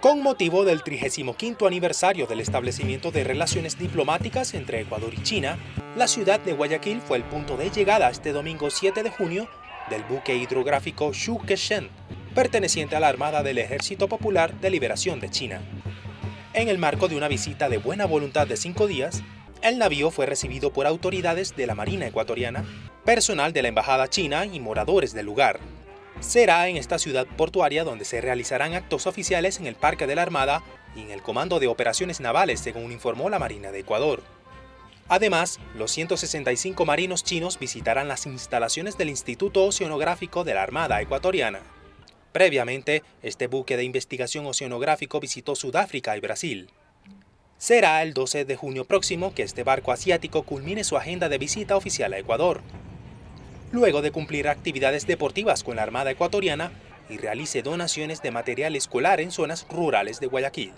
Con motivo del 35 aniversario del establecimiento de relaciones diplomáticas entre Ecuador y China, la ciudad de Guayaquil fue el punto de llegada este domingo 7 de junio del buque hidrográfico Shu Keshen, perteneciente a la Armada del Ejército Popular de Liberación de China. En el marco de una visita de buena voluntad de cinco días, el navío fue recibido por autoridades de la Marina ecuatoriana, personal de la Embajada China y moradores del lugar. Será en esta ciudad portuaria donde se realizarán actos oficiales en el Parque de la Armada y en el Comando de Operaciones Navales, según informó la Marina de Ecuador. Además, los 165 marinos chinos visitarán las instalaciones del Instituto Oceanográfico de la Armada ecuatoriana. Previamente, este buque de investigación oceanográfico visitó Sudáfrica y Brasil. Será el 12 de junio próximo que este barco asiático culmine su agenda de visita oficial a Ecuador luego de cumplir actividades deportivas con la Armada ecuatoriana y realice donaciones de material escolar en zonas rurales de Guayaquil.